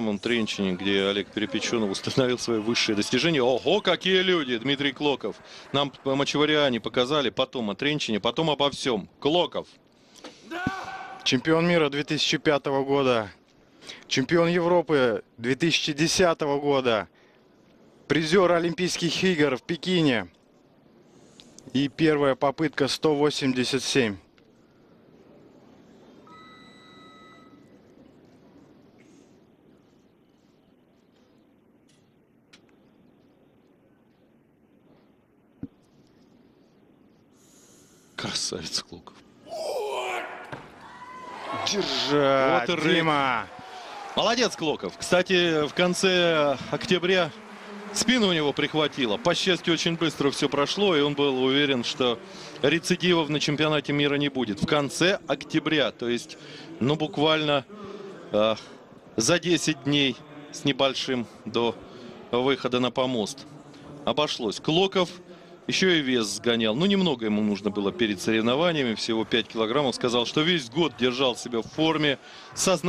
самом Тренчине, где Олег Перепеченов установил свои высшие достижения. Ого, какие люди! Дмитрий Клоков. Нам мочевариане показали потом о Тренчине, потом обо всем. Клоков. Чемпион мира 2005 года. Чемпион Европы 2010 года. Призер Олимпийских игр в Пекине. И первая попытка 187. Красавец Клоков. Держать, Вот. Дима. Молодец, Клоков. Кстати, в конце октября спину у него прихватило. По счастью, очень быстро все прошло, и он был уверен, что рецидивов на чемпионате мира не будет. В конце октября, то есть, ну, буквально э, за 10 дней с небольшим до выхода на помост. Обошлось. Клоков еще и вес сгонял. Ну, немного ему нужно было перед соревнованиями, всего 5 килограммов. Сказал, что весь год держал себя в форме, сознательно.